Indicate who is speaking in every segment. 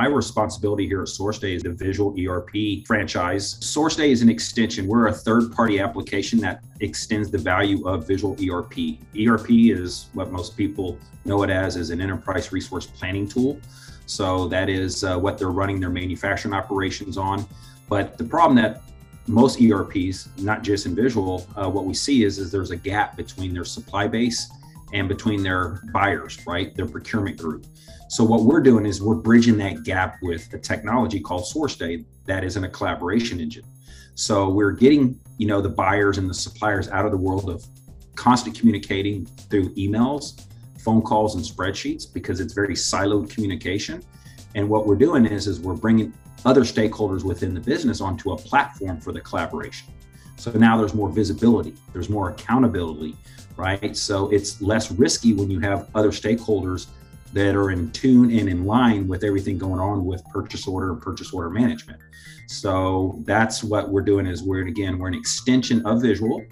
Speaker 1: My responsibility here at SourceDay is the visual ERP franchise. SourceDay is an extension. We're a third party application that extends the value of visual ERP. ERP is what most people know it as, is an enterprise resource planning tool. So that is uh, what they're running their manufacturing operations on. But the problem that most ERPs, not just in visual, uh, what we see is, is there's a gap between their supply base and between their buyers, right? Their procurement group. So what we're doing is we're bridging that gap with a technology called SourceDay that is in a collaboration engine. So we're getting, you know, the buyers and the suppliers out of the world of constant communicating through emails, phone calls and spreadsheets because it's very siloed communication. And what we're doing is is we're bringing other stakeholders within the business onto a platform for the collaboration. So now there's more visibility, there's more accountability, right? So it's less risky when you have other stakeholders that are in tune and in line with everything going on with purchase order and purchase order management. So that's what we're doing is we're again we're an extension of Visual.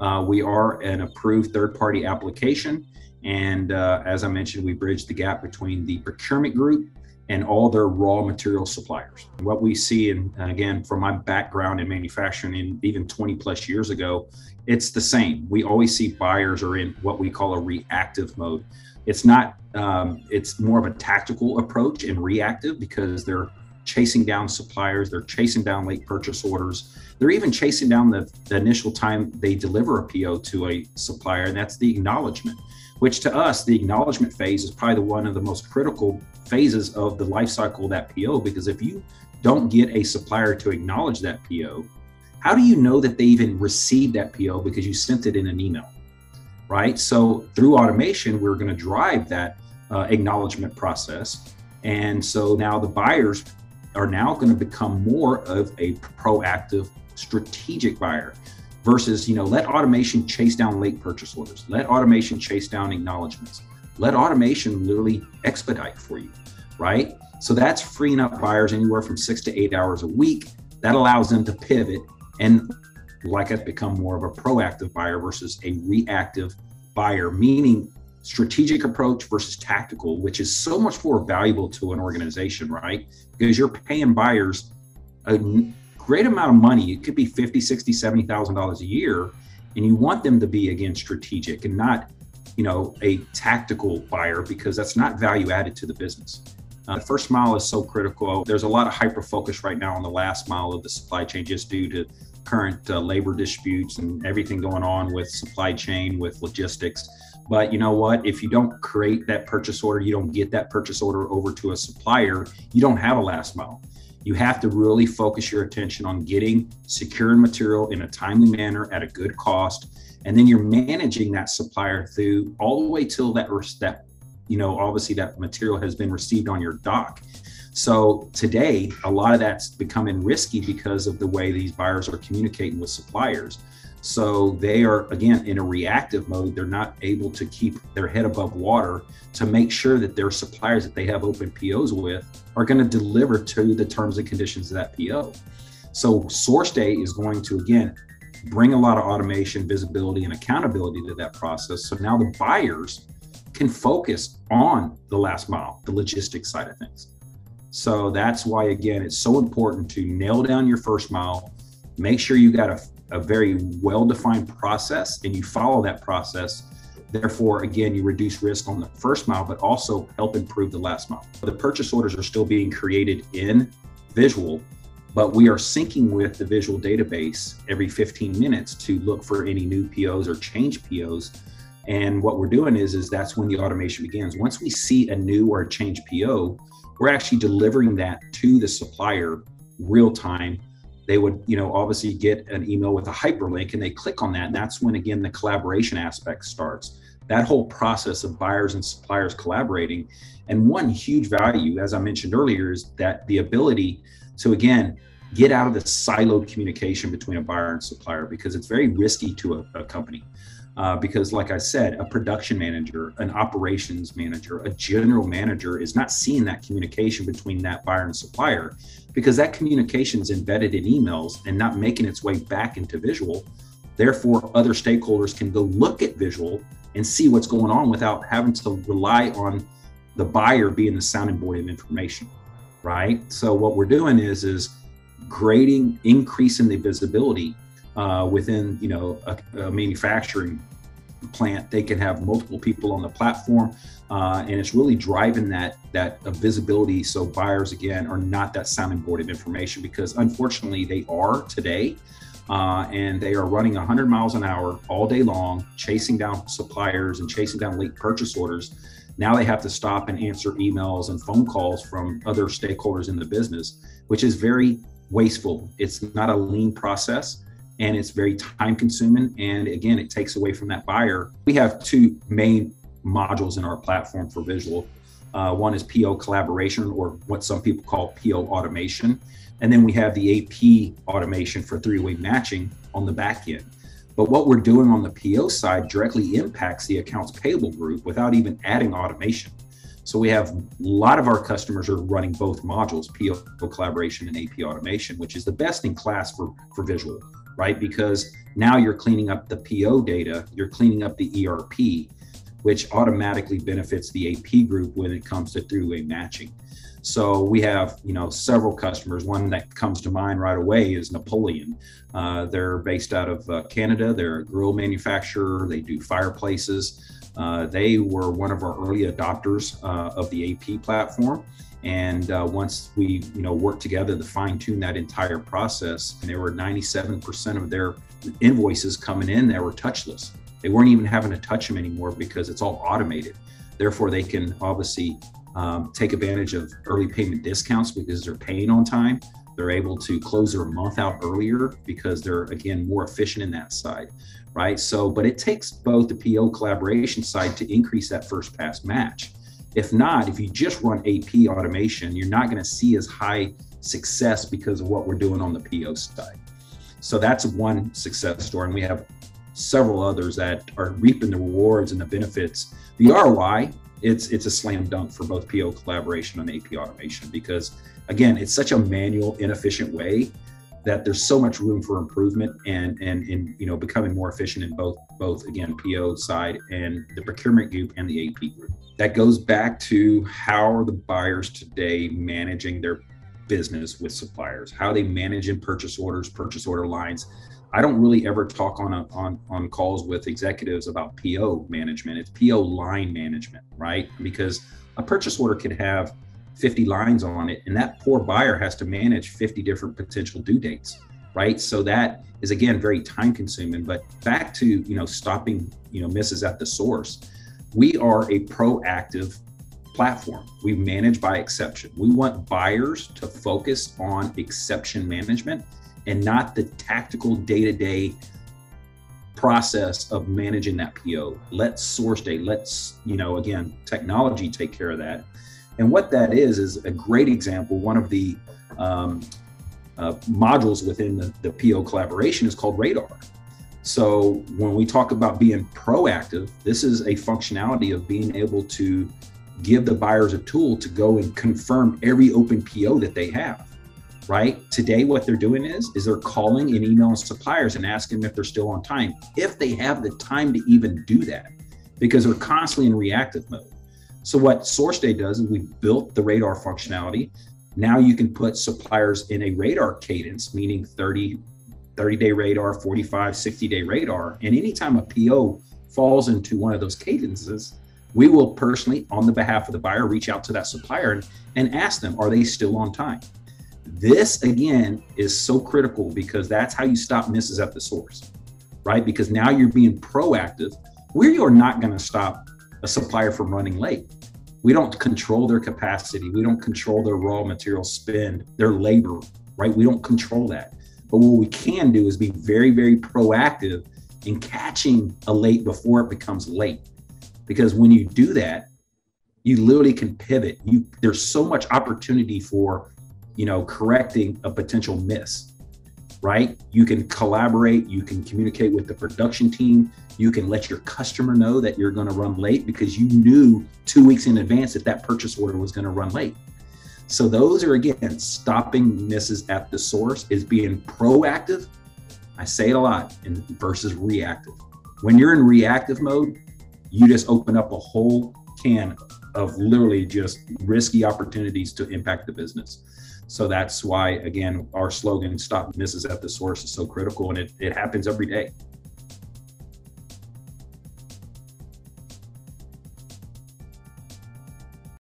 Speaker 1: Uh, we are an approved third-party application, and uh, as I mentioned, we bridge the gap between the procurement group and all their raw material suppliers. What we see, and again, from my background in manufacturing, and even 20 plus years ago, it's the same. We always see buyers are in what we call a reactive mode. It's not, um, it's more of a tactical approach and reactive because they're chasing down suppliers, they're chasing down late purchase orders, they're even chasing down the, the initial time they deliver a PO to a supplier, and that's the acknowledgement which to us, the acknowledgement phase is probably the one of the most critical phases of the life cycle of that PO. Because if you don't get a supplier to acknowledge that PO, how do you know that they even received that PO because you sent it in an email? Right. So through automation, we're going to drive that uh, acknowledgement process. And so now the buyers are now going to become more of a proactive strategic buyer versus you know let automation chase down late purchase orders. Let automation chase down acknowledgments let automation literally expedite for you right? So that's freeing up buyers anywhere from six to eight hours a week. That allows them to pivot and like us become more of a proactive buyer versus a reactive buyer meaning strategic approach versus tactical which is so much more valuable to an organization right? Because you're paying buyers a great amount of money. It could be 50, 60, 70,000 dollars a year. And you want them to be again strategic and not, you know, a tactical buyer because that's not value added to the business. Uh, the first mile is so critical. There's a lot of hyper focus right now on the last mile of the supply chain just due to current uh, labor disputes and everything going on with supply chain, with logistics. But you know what? If you don't create that purchase order, you don't get that purchase order over to a supplier, you don't have a last mile you have to really focus your attention on getting secure material in a timely manner at a good cost. And then you're managing that supplier through all the way till that that you know obviously that material has been received on your dock. So today a lot of that's becoming risky because of the way these buyers are communicating with suppliers so they are, again, in a reactive mode. They're not able to keep their head above water to make sure that their suppliers that they have open POs with are going to deliver to the terms and conditions of that PO. So SourceDay is going to, again, bring a lot of automation, visibility, and accountability to that process. So now the buyers can focus on the last mile, the logistics side of things. So that's why, again, it's so important to nail down your first mile, make sure you got a a very well defined process and you follow that process. Therefore, again, you reduce risk on the first mile, but also help improve the last mile. The purchase orders are still being created in Visual, but we are syncing with the Visual database every 15 minutes to look for any new POs or change POs. And what we're doing is, is that's when the automation begins. Once we see a new or a change PO, we're actually delivering that to the supplier real time they would, you know, obviously get an email with a hyperlink and they click on that. And that's when, again, the collaboration aspect starts. That whole process of buyers and suppliers collaborating. And one huge value, as I mentioned earlier, is that the ability to, again, get out of the siloed communication between a buyer and supplier because it's very risky to a, a company. Uh, because, like I said, a production manager, an operations manager, a general manager is not seeing that communication between that buyer and supplier because that communication is embedded in emails and not making its way back into visual. Therefore, other stakeholders can go look at visual and see what's going on without having to rely on the buyer being the sounding board of information. right? So what we're doing is is grading, increasing the visibility uh, within you know a, a, manufacturing plant. They can have multiple people on the platform, uh, and it's really driving that that visibility. So buyers again are not that sounding board of information because unfortunately they are today. Uh, and they are running 100 miles an hour all day long, chasing down suppliers and chasing down late purchase orders. Now they have to stop and answer emails and phone calls from other stakeholders in the business, which is very wasteful. It's not a lean process and it's very time consuming. And again, it takes away from that buyer. We have two main modules in our platform for visual. Uh, one is PO collaboration, or what some people call PO automation. And then we have the AP automation for three way matching on the back end. But what we're doing on the PO side directly impacts the accounts payable group without even adding automation. So we have a lot of our customers are running both modules, PO collaboration and AP automation, which is the best in class for, for visual, right? Because now you're cleaning up the PO data, you're cleaning up the ERP, which automatically benefits the AP group when it comes to three-way matching. So we have, you know, several customers. One that comes to mind right away is Napoleon. Uh, they're based out of uh, Canada. They're a grill manufacturer. They do fireplaces. Uh, they were one of our early adopters uh, of the AP platform. And uh, once we, you know, worked together to fine tune that entire process, and there were 97% of their invoices coming in that were touchless. They weren't even having to touch them anymore because it's all automated. Therefore, they can obviously um, take advantage of early payment discounts because they're paying on time. They're able to close their month out earlier because they're, again, more efficient in that side right? So, but it takes both the PO collaboration side to increase that first pass match. If not, if you just run AP automation, you're not going to see as high success because of what we're doing on the PO side. So that's one success story. And we have several others that are reaping the rewards and the benefits. The ROI, it's it's a slam dunk for both PO collaboration and AP automation because again, it's such a manual, inefficient way that there's so much room for improvement and and in you know becoming more efficient in both both again PO side and the procurement group and the AP group. That goes back to how are the buyers today managing their business with suppliers? How they manage in purchase orders, purchase order lines. I don't really ever talk on a, on on calls with executives about PO management. It's PO line management, right? Because a purchase order could have 50 lines on it and that poor buyer has to manage 50 different potential due dates right? So that is again very time consuming. But back to you know stopping you know misses at the source we are a proactive platform. We manage by exception. We want buyers to focus on exception management and not the tactical day-to-day process of managing that po let SourceDay let's you know again technology take care of that and what that is, is a great example. One of the um, uh, modules within the, the PO collaboration is called Radar. So when we talk about being proactive, this is a functionality of being able to give the buyers a tool to go and confirm every open PO that they have. Right today, what they're doing is is they're calling and emailing suppliers and asking if they're still on time, if they have the time to even do that, because they're constantly in reactive mode. So what SourceDay does is we built the radar functionality. Now you can put suppliers in a radar cadence, meaning 30, 30 day radar, 45, 60 day radar. And anytime a PO falls into one of those cadences, we will personally, on the behalf of the buyer, reach out to that supplier and, and ask them, are they still on time? This again is so critical because that's how you stop misses at the source, right? Because now you're being proactive. We are not going to stop a supplier from running late we don't control their capacity. We don't control their raw material spend, their labor, right? We don't control that. But what we can do is be very, very proactive in catching a late before it becomes late. Because when you do that, you literally can pivot. You there's so much opportunity for, you know, correcting a potential miss right? You can collaborate, you can communicate with the production team, you can let your customer know that you're going to run late because you knew two weeks in advance that that purchase order was going to run late. So, those are again stopping misses at the source, is being proactive. I say it a lot, and versus reactive. When you're in reactive mode, you just open up a whole can of literally just risky opportunities to impact the business. So that's why, again, our slogan, Stop Misses at the Source, is so critical and it, it happens every day.